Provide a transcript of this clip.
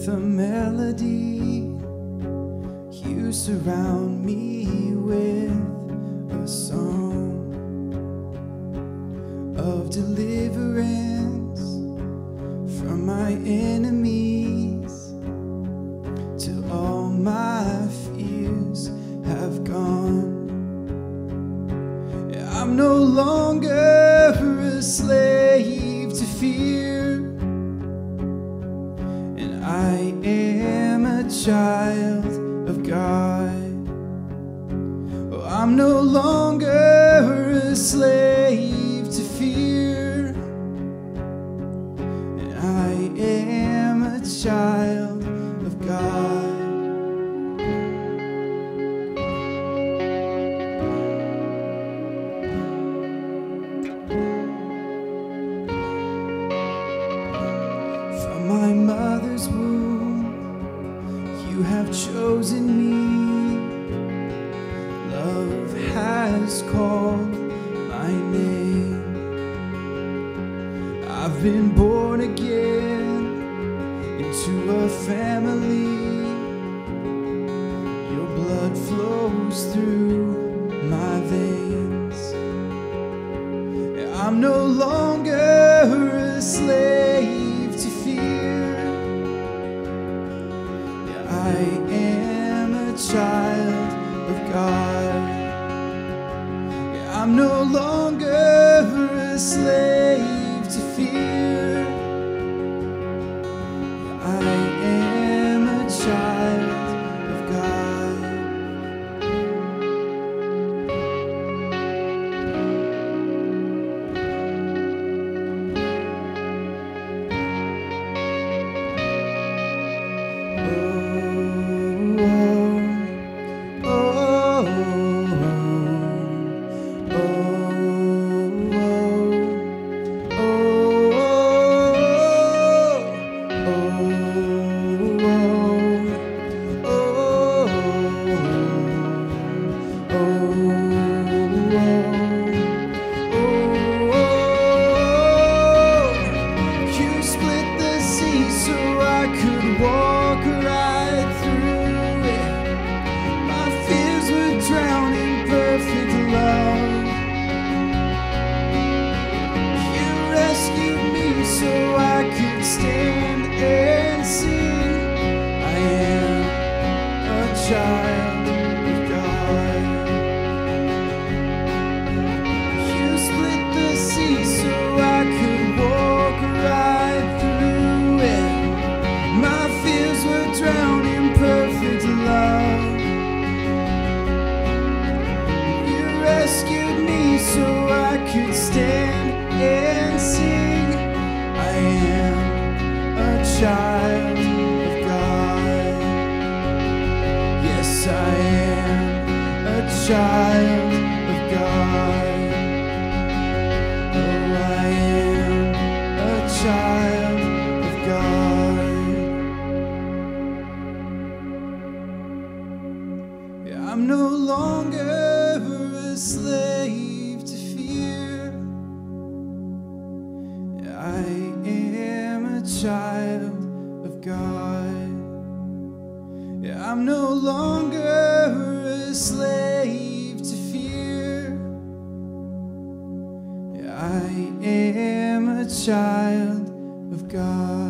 with a melody. You surround me with a song of deliverance from my enemies till all my fears have gone. I'm no longer a slave to fear. Child of God. Oh, I'm no longer a slave to fear, and I am a child you have chosen me. Love has called my name. I've been born again into a family. Your blood flows through my veins. I'm no longer a slave child of God. Yeah, I'm no longer a slave I could walk so I could stand and sing. I am a child of God. Yes, I am a child of God. Oh, I am a child of God. Yeah, I'm no longer slave child of God. Yeah, I'm no longer a slave to fear. Yeah, I am a child of God.